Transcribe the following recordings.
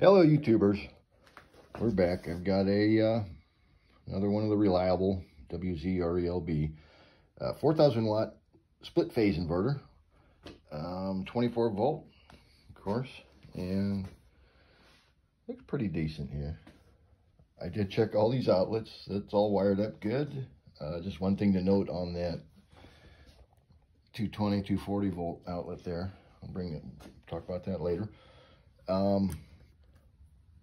Hello, YouTubers. We're back. I've got a uh, another one of the reliable WZRELB uh, 4,000 watt split phase inverter, um, 24 volt, of course, and looks pretty decent here. I did check all these outlets. It's all wired up good. Uh, just one thing to note on that 220, 240 volt outlet there. I'll bring it, talk about that later. Um,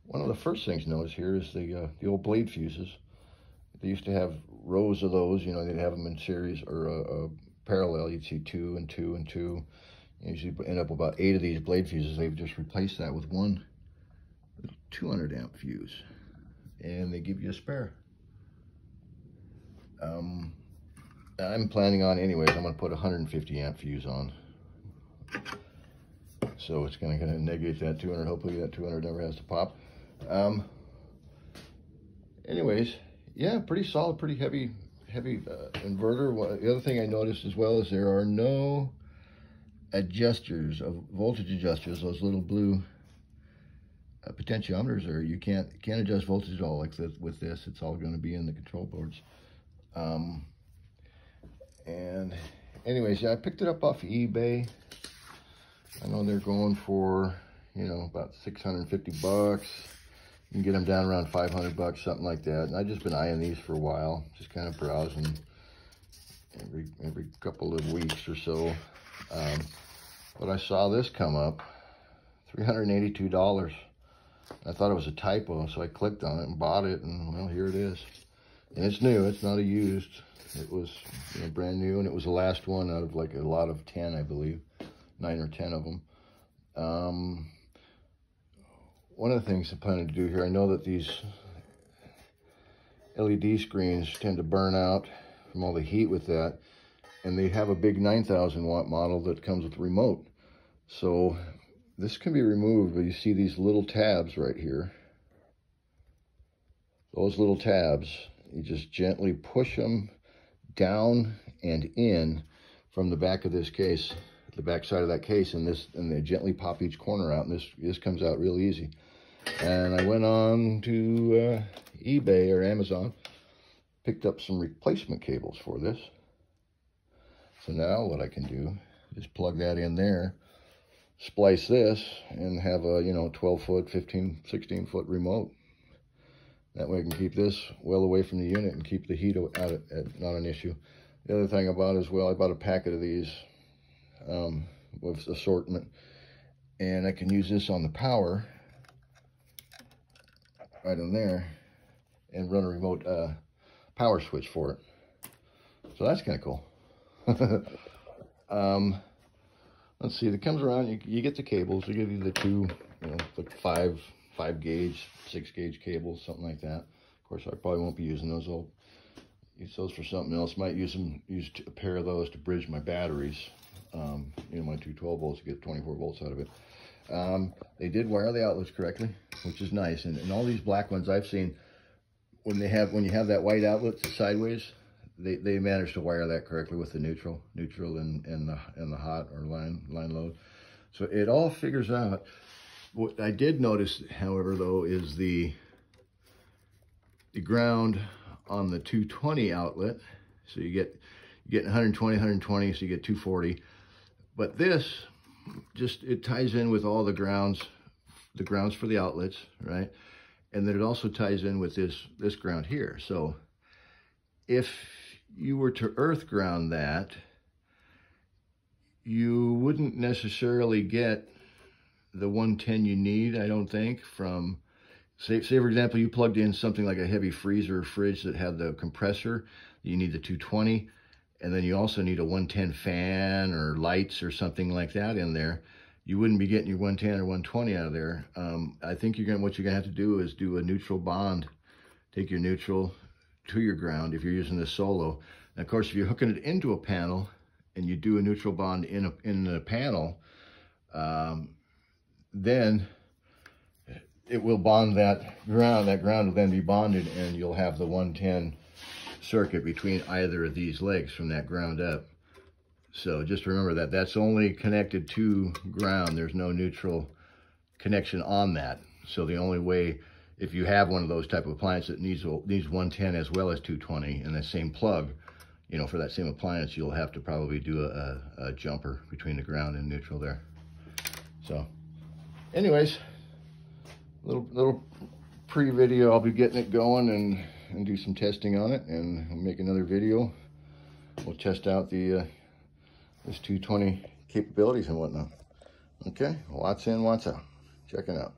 one of the first things noticed here is the uh, the old blade fuses. They used to have rows of those, you know, they'd have them in series or uh, uh, parallel. You'd see two and two and two. You usually end up with about eight of these blade fuses. They've just replaced that with one 200 amp fuse. And they give you a spare. Um, I'm planning on, anyways, I'm going to put a 150 amp fuse on. So it's going to kind of negate that 200. Hopefully that 200 never has to pop. Um, anyways, yeah, pretty solid, pretty heavy, heavy uh, inverter. The other thing I noticed as well is there are no adjusters of voltage adjusters, those little blue uh, potentiometers there. You can't can't adjust voltage at all like this, with this. It's all going to be in the control boards. Um, and anyways, yeah, I picked it up off of eBay. I know they're going for, you know, about 650 bucks. Can get them down around 500 bucks, something like that. And I've just been eyeing these for a while, just kind of browsing every every couple of weeks or so. Um, but I saw this come up, $382. I thought it was a typo, so I clicked on it and bought it, and well, here it is. And it's new, it's not a used. It was you know, brand new, and it was the last one out of like a lot of 10, I believe. Nine or 10 of them. Um, one of the things I'm planning to do here, I know that these LED screens tend to burn out from all the heat with that. And they have a big 9,000 watt model that comes with remote. So this can be removed, but you see these little tabs right here. Those little tabs, you just gently push them down and in from the back of this case, the back side of that case, and this, and they gently pop each corner out, and this this comes out real easy. And I went on to uh, eBay or Amazon, picked up some replacement cables for this. So now what I can do is plug that in there, splice this, and have a, you know, 12 foot, 15, 16 foot remote. That way I can keep this well away from the unit and keep the heat out, at, not an issue. The other thing I bought as well, I bought a packet of these um, with assortment. And I can use this on the power right in there and run a remote uh, power switch for it. So that's kind of cool. um, let's see, it comes around, you, you get the cables, they give you the two, you know, the five five gauge, six gauge cables, something like that. Of course, I probably won't be using those. I'll use those for something else. Might use them, use a pair of those to bridge my batteries. Um, you know, my 212 volts to get 24 volts out of it. Um, they did wire the outlets correctly, which is nice. And, and all these black ones I've seen, when they have, when you have that white outlet sideways, they, they managed to wire that correctly with the neutral, neutral and, and the, and the hot or line, line load. So it all figures out. What I did notice, however, though, is the, the ground on the 220 outlet. So you get, you get 120, 120, so you get 240. But this, just, it ties in with all the grounds, the grounds for the outlets, right? And then it also ties in with this, this ground here. So if you were to earth ground that, you wouldn't necessarily get the 110 you need, I don't think, from, say, say for example, you plugged in something like a heavy freezer or fridge that had the compressor, you need the 220, and then you also need a 110 fan or lights or something like that in there. You wouldn't be getting your 110 or 120 out of there. Um, I think you're gonna, what you're gonna have to do is do a neutral bond. Take your neutral to your ground if you're using this solo. And of course, if you're hooking it into a panel and you do a neutral bond in a, in a panel, um, then it will bond that ground. That ground will then be bonded and you'll have the 110 circuit between either of these legs from that ground up. So just remember that that's only connected to ground. There's no neutral connection on that. So the only way, if you have one of those type of appliances that needs, needs 110 as well as 220 and the same plug, you know, for that same appliance, you'll have to probably do a, a, jumper between the ground and neutral there. So anyways, little, little pre-video, I'll be getting it going and, and do some testing on it and I'll make another video. We'll test out the, uh, this 220 capabilities and whatnot. Okay, watts in, watts out. Check it out.